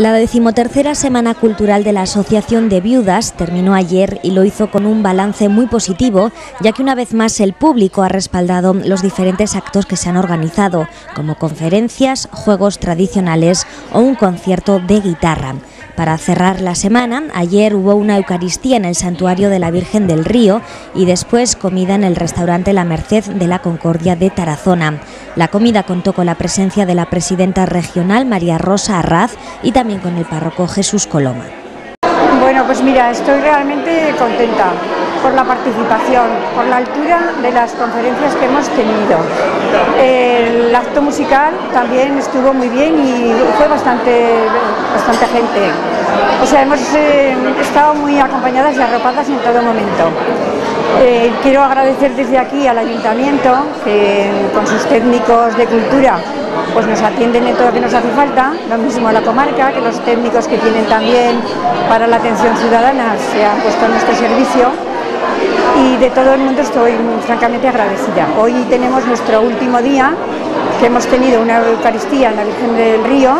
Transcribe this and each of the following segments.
La decimotercera Semana Cultural de la Asociación de Viudas terminó ayer y lo hizo con un balance muy positivo, ya que una vez más el público ha respaldado los diferentes actos que se han organizado, como conferencias, juegos tradicionales o un concierto de guitarra. Para cerrar la semana, ayer hubo una Eucaristía en el Santuario de la Virgen del Río y después comida en el restaurante La Merced de la Concordia de Tarazona. La comida contó con la presencia de la presidenta regional María Rosa Arraz y también con el párroco Jesús Coloma. Bueno, pues mira, estoy realmente contenta por la participación, por la altura de las conferencias que hemos tenido. El acto musical también estuvo muy bien y fue bastante, bastante gente. O sea, hemos eh, estado muy acompañadas y arropadas en todo momento. Eh, quiero agradecer desde aquí al Ayuntamiento, que con sus técnicos de cultura pues nos atienden en todo lo que nos hace falta, lo mismo a la comarca, que los técnicos que tienen también para la atención ciudadana se han puesto a nuestro servicio y de todo el mundo estoy francamente agradecida. Hoy tenemos nuestro último día, que hemos tenido una Eucaristía en la Virgen del Río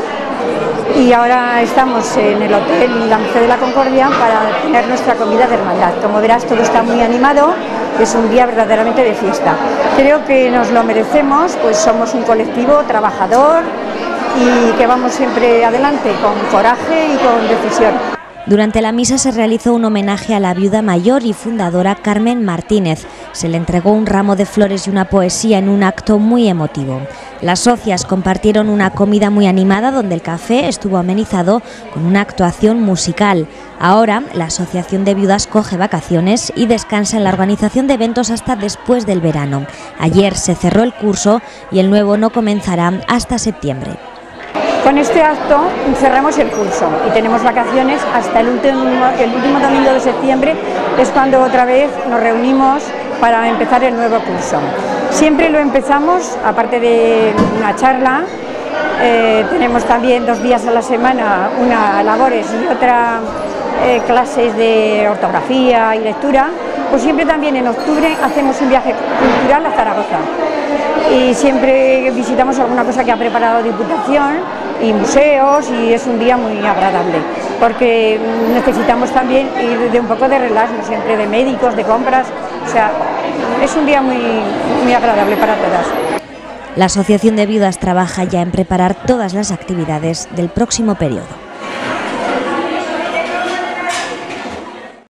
y ahora estamos en el Hotel La de la Concordia para tener nuestra comida de hermandad. Como verás, todo está muy animado, es un día verdaderamente de fiesta. Creo que nos lo merecemos, pues somos un colectivo trabajador y que vamos siempre adelante con coraje y con decisión. Durante la misa se realizó un homenaje a la viuda mayor y fundadora Carmen Martínez. Se le entregó un ramo de flores y una poesía en un acto muy emotivo. Las socias compartieron una comida muy animada donde el café estuvo amenizado con una actuación musical. Ahora, la Asociación de Viudas coge vacaciones y descansa en la organización de eventos hasta después del verano. Ayer se cerró el curso y el nuevo no comenzará hasta septiembre. Con este acto cerramos el curso y tenemos vacaciones hasta el último, domingo de septiembre, es cuando otra vez nos reunimos para empezar el nuevo curso. Siempre lo empezamos, aparte de una charla, eh, tenemos también dos días a la semana una labores y otra eh, clases de ortografía y lectura, pues siempre también en octubre hacemos un viaje cultural a Zaragoza y siempre visitamos alguna cosa que ha preparado Diputación y museos y es un día muy agradable porque necesitamos también ir de un poco de relax, siempre de médicos, de compras, o sea, es un día muy, muy agradable para todas. La Asociación de Viudas trabaja ya en preparar todas las actividades del próximo periodo.